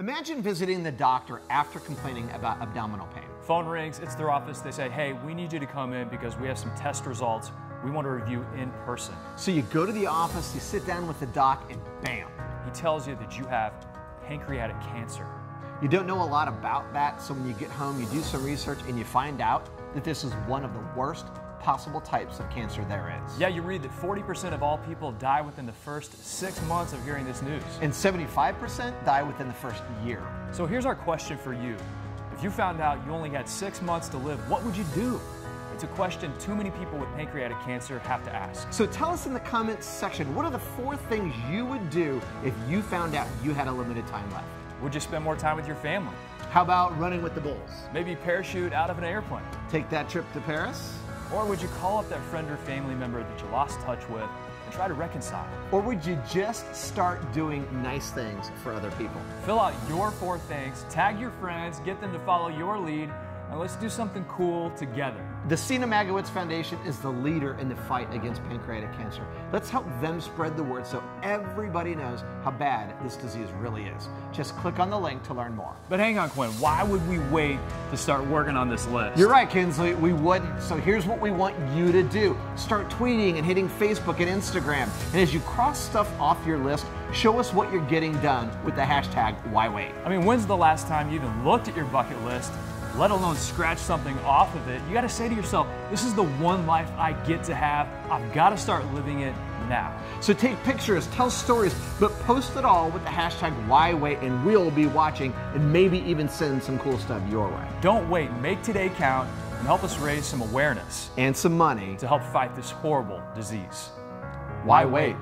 Imagine visiting the doctor after complaining about abdominal pain. Phone rings, it's their office. They say, hey, we need you to come in because we have some test results we want to review in person. So you go to the office, you sit down with the doc, and bam. He tells you that you have pancreatic cancer. You don't know a lot about that, so when you get home, you do some research and you find out that this is one of the worst possible types of cancer there is. Yeah, you read that 40% of all people die within the first six months of hearing this news. And 75% die within the first year. So here's our question for you. If you found out you only had six months to live, what would you do? It's a question too many people with pancreatic cancer have to ask. So tell us in the comments section, what are the four things you would do if you found out you had a limited time left? Would you spend more time with your family? How about running with the bulls? Maybe parachute out of an airplane. Take that trip to Paris? Or would you call up that friend or family member that you lost touch with and try to reconcile? Or would you just start doing nice things for other people? Fill out your four things, tag your friends, get them to follow your lead, and let's do something cool together. The Seena Magowitz Foundation is the leader in the fight against pancreatic cancer. Let's help them spread the word so everybody knows how bad this disease really is. Just click on the link to learn more. But hang on, Quinn, why would we wait to start working on this list? You're right, Kinsley, we wouldn't. So here's what we want you to do start tweeting and hitting Facebook and Instagram. And as you cross stuff off your list, show us what you're getting done with the hashtag why wait. I mean, when's the last time you even looked at your bucket list let alone scratch something off of it, you got to say to yourself, this is the one life I get to have. I've got to start living it now. So take pictures, tell stories, but post it all with the hashtag why wait and we'll be watching and maybe even send some cool stuff your way. Don't wait, make today count and help us raise some awareness and some money to help fight this horrible disease. Why wait?